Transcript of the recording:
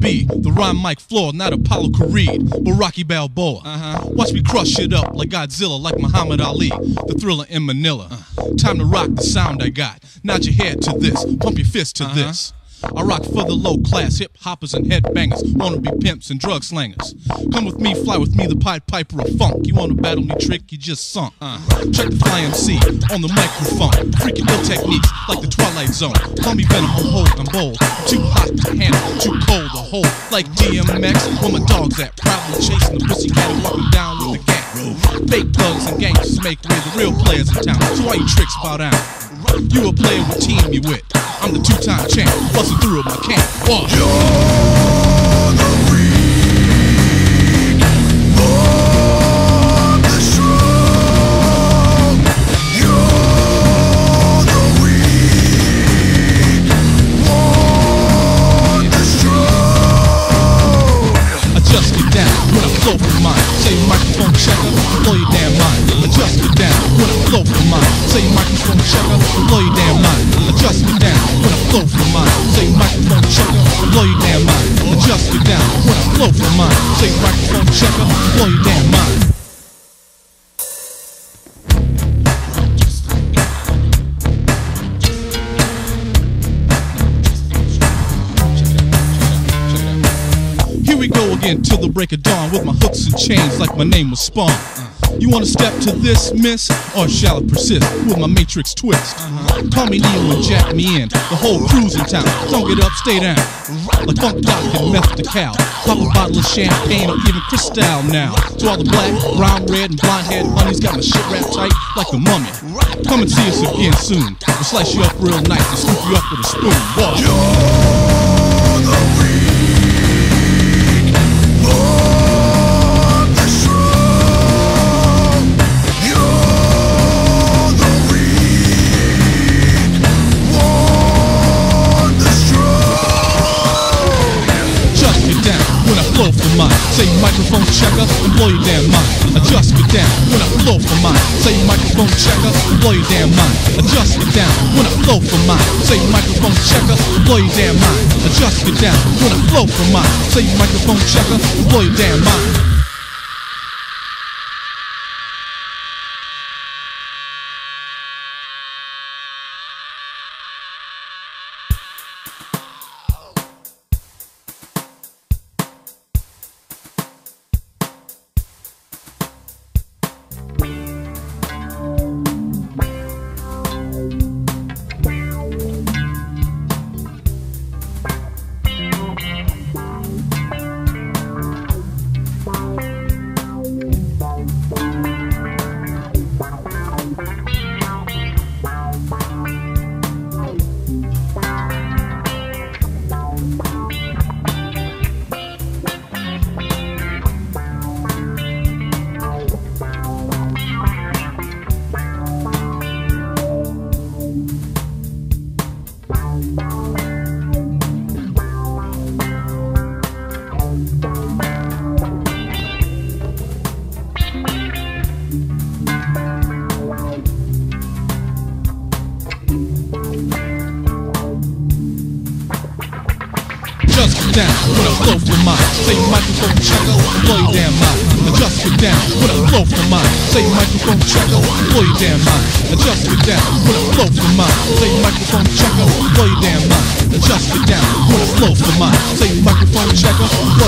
the rhyme Mike Floor, not Apollo Creed, but Rocky Balboa. Uh-huh. Watch me crush it up like Godzilla, like Muhammad Ali, the thriller in Manila. Time to rock the sound I got. Nod your head to this, pump your fist to Uh-huh. this. I rock for the low class hip hoppers and headbangers, wanna be pimps and drug slangers. Come with me, fly with me, the Pied Piper of funk. You wanna battle me, trick, you just sunk. Uh. Check the fly MC on the microphone. Freaking no techniques like the Twilight Zone. Call me Venom, I'm hold, I'm bold. Too hot to handle, too cold to hold. Like DMX, where my dog's at. Probably chasing the pussy cat walking down with the cat. Fake thugs and gangsters make way the real players in town. So why you tricks bow down? You a player with team you with. I'm the two-time champ, busting through my camp. Adjust down I flow for mine. Say microphone checker, blow your damn mind. Adjust it down I flow for mine. Say microphone checker, blow your damn mind. Adjust it down I flow for mine. Say microphone checker, blow your damn mind. Adjust it down I flow for mine. Say microphone checker, blow your damn mind. Here we go again till the break of dawn with my hooks and chains like my name was Spawn. Uh, you wanna step to this, miss? Or shall it persist with my matrix twist? Uh-huh. Call me Neo and jack me in. The whole crew's in town. Don't get up, stay down. Like Funk Doc and Meth the Cow. Pop a bottle of champagne or even Cristal now. To all the black, brown, red, and blonde haired honeys got my shit wrapped tight like a mummy. Come and see us again soon. We'll slice you up real nice and scoop you up with a spoon. What? Microphone checker and blow your damn mind. Adjust it down when I blow for mine. Say microphone checker and blow your damn mind. Adjust it down when I blow for mine. Say microphone checker and blow your damn mind. Adjust it down when I blow for mine. Say microphone checker and blow your damn mind. Down when I flow for mine. Say microphone checker, blow your damn mind. Adjust it down when a flow for mine. Say microphone checker, blow your damn mind. Adjust it down when a flow for mine. Mine. Say microphone checker,